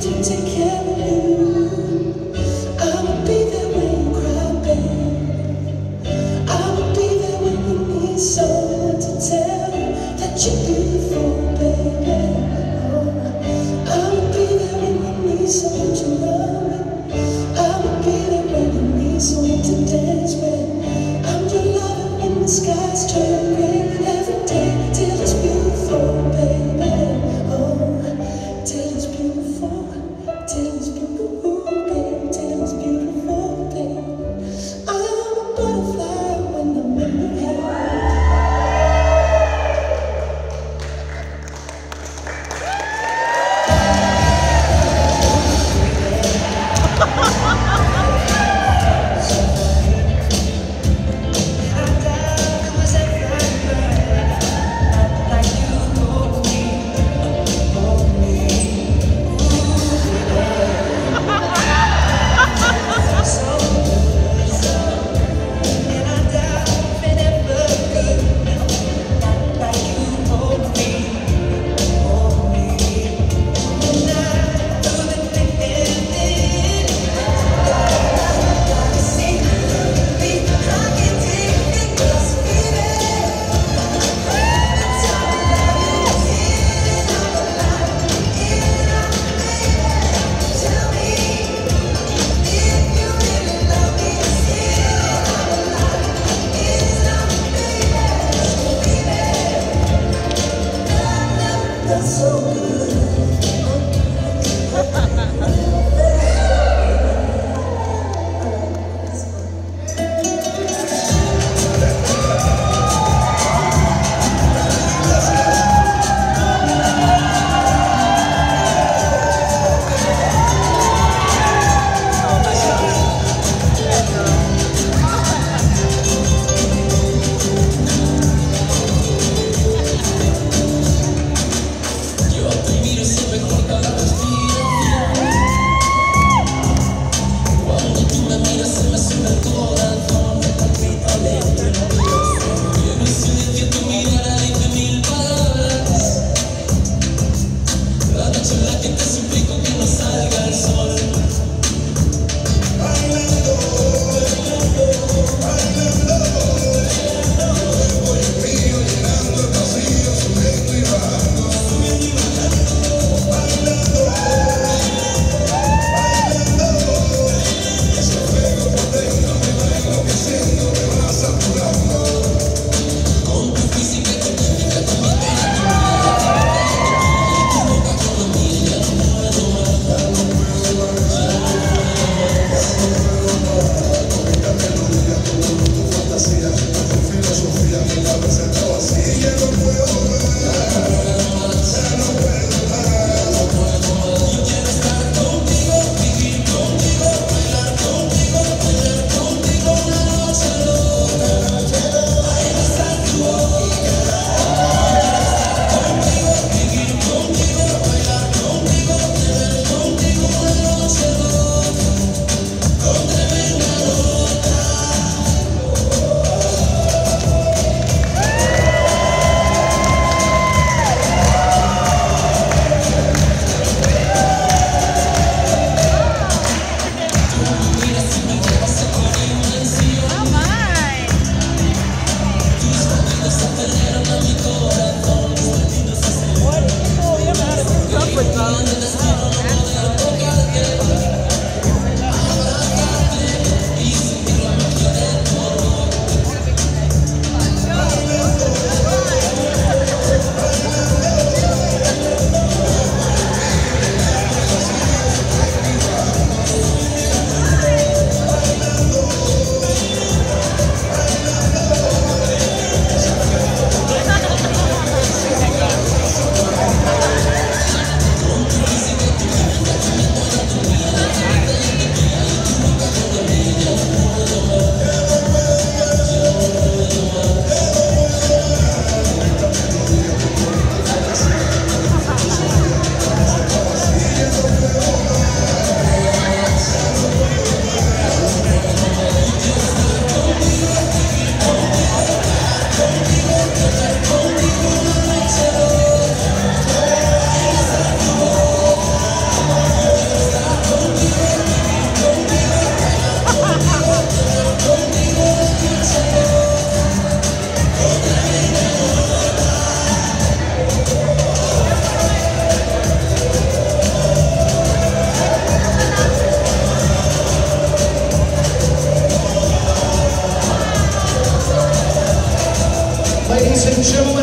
to take care você me